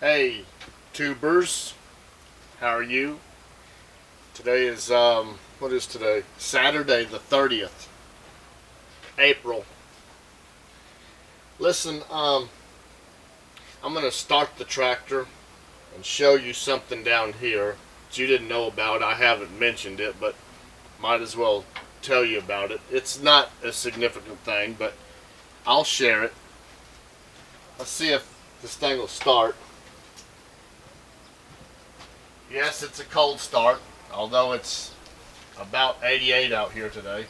Hey, tubers, how are you? Today is, um, what is today? Saturday the 30th, April. Listen, um, I'm going to start the tractor and show you something down here that you didn't know about. I haven't mentioned it, but might as well tell you about it. It's not a significant thing, but I'll share it. Let's see if this thing will start. Yes, it's a cold start, although it's about 88 out here today.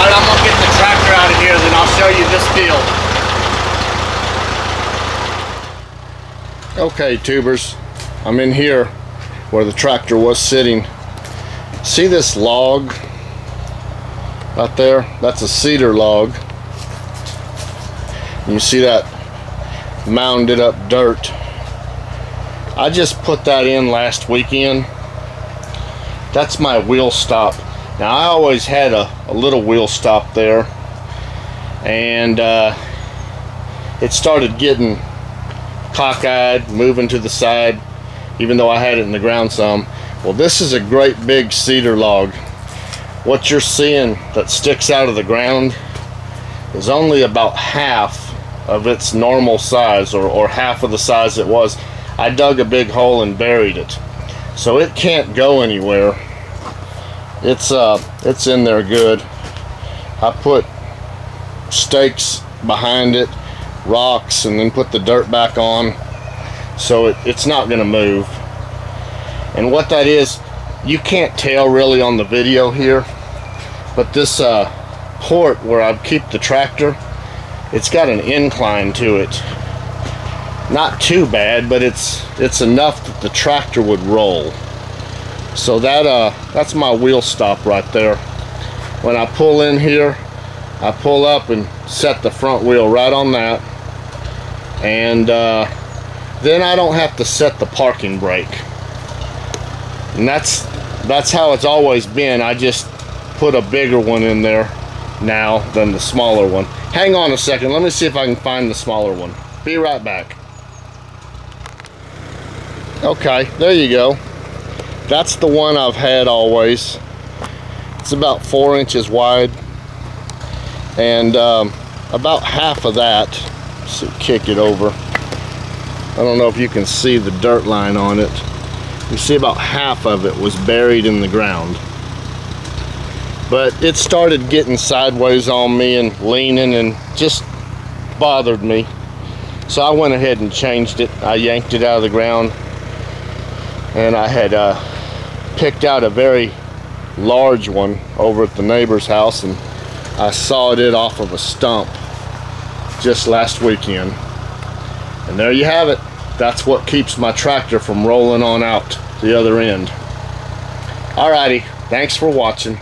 Alright, I'm gonna get the tractor out of here, then I'll show you this deal. Okay, tubers, I'm in here where the tractor was sitting. See this log right there? That's a cedar log. You see that mounded up dirt. I just put that in last weekend. That's my wheel stop. Now I always had a, a little wheel stop there and uh, it started getting cockeyed, moving to the side, even though I had it in the ground some. Well, this is a great big cedar log. What you're seeing that sticks out of the ground is only about half of its normal size or, or half of the size it was. I dug a big hole and buried it. So it can't go anywhere it's uh it's in there good I put stakes behind it rocks and then put the dirt back on. So it, it's not gonna move. And what that is you can't tell really on the video here but this uh, port where I keep the tractor it's got an incline to it. Not too bad but it's it's enough that the tractor would roll. So that uh that's my wheel stop right there. When I pull in here I pull up and set the front wheel right on that and uh, then I don't have to set the parking brake. And that's that's how it's always been. I just put a bigger one in there now than the smaller one. Hang on a second. Let me see if I can find the smaller one. Be right back. Okay there you go. That's the one I've had always. It's about four inches wide. And um, about half of that so kick it over. I don't know if you can see the dirt line on it. You see about half of it was buried in the ground. But it started getting sideways on me and leaning and just bothered me. So I went ahead and changed it. I yanked it out of the ground. And I had uh, picked out a very large one over at the neighbor's house and I sawed it off of a stump just last weekend. And there you have it. That's what keeps my tractor from rolling on out the other end. Alrighty thanks for watching